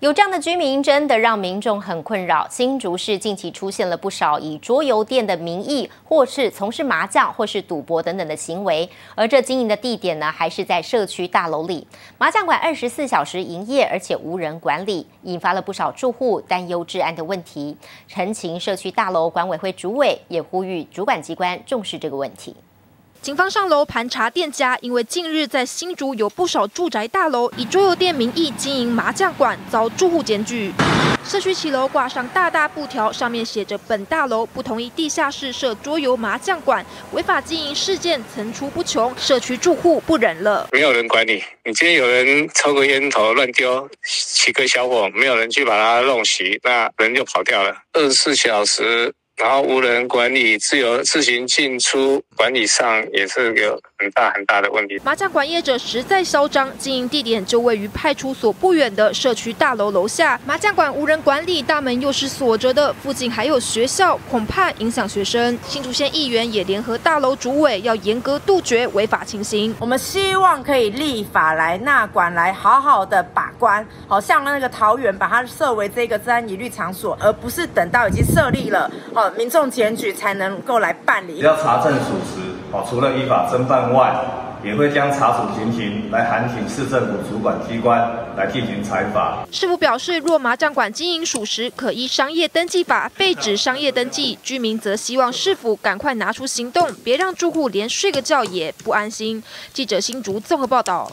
有这样的居民，真的让民众很困扰。新竹市近期出现了不少以桌游店的名义，或是从事麻将或是赌博等等的行为，而这经营的地点呢，还是在社区大楼里。麻将馆二十四小时营业，而且无人管理，引发了不少住户担忧治安的问题。陈情社区大楼管委会主委也呼吁主管机关重视这个问题。警方上楼盘查店家，因为近日在新竹有不少住宅大楼以桌游店名义经营麻将馆，遭住户检举。社区骑楼挂上大大布条，上面写着“本大楼不同意地下室设桌游麻将馆，违法经营事件层出不穷”。社区住户不忍了，没有人管你。你今天有人抽个烟头乱丢，起个小火，没有人去把它弄熄，那人就跑掉了。二十四小时。然后无人管理，自由自行进出，管理上也是有很大很大的问题。麻将馆业者实在嚣张，经营地点就位于派出所不远的社区大楼楼下。麻将馆无人管理，大门又是锁着的，附近还有学校，恐怕影响学生。新竹县议员也联合大楼主委，要严格杜绝违法情形。我们希望可以立法来纳管，来好好的把关。好像那个桃园把它设为这个治安疑虑场所，而不是等到已经设立了。好。民众检举才能够来办理。要查证属实，哦，除了依法侦办外，也会将查处情形来函请市政府主管机关来进行采罚。市府表示，若麻将馆经营属实，可依商业登记法废止商业登记。居民则希望市府赶快拿出行动，别让住户连睡个觉也不安心。记者新竹综合报道。